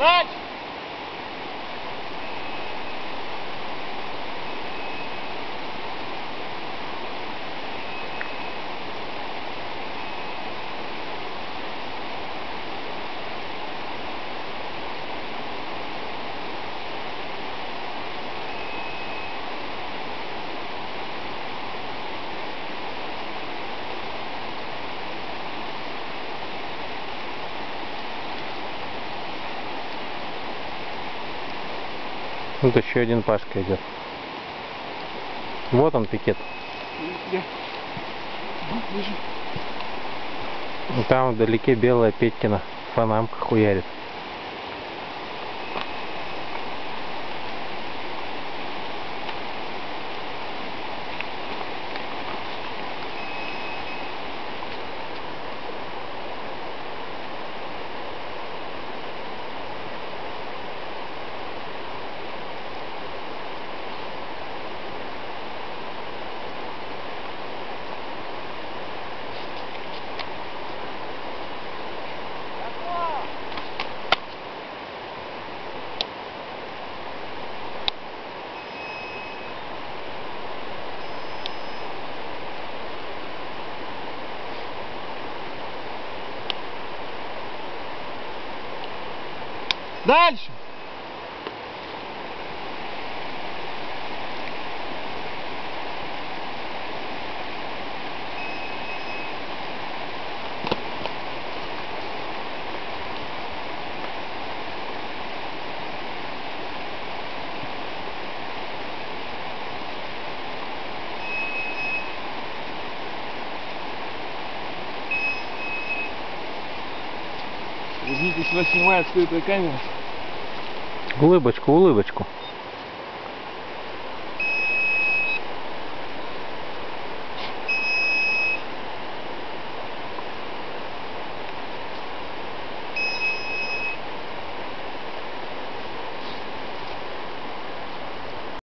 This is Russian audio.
Дальше! Вот еще один Пашка идет. Вот он пикет. Там вдалеке белая Петькина фанамка хуярит. Дальше! Возьмите сюда снимает скрытая камера. Улыбочку, улыбочку.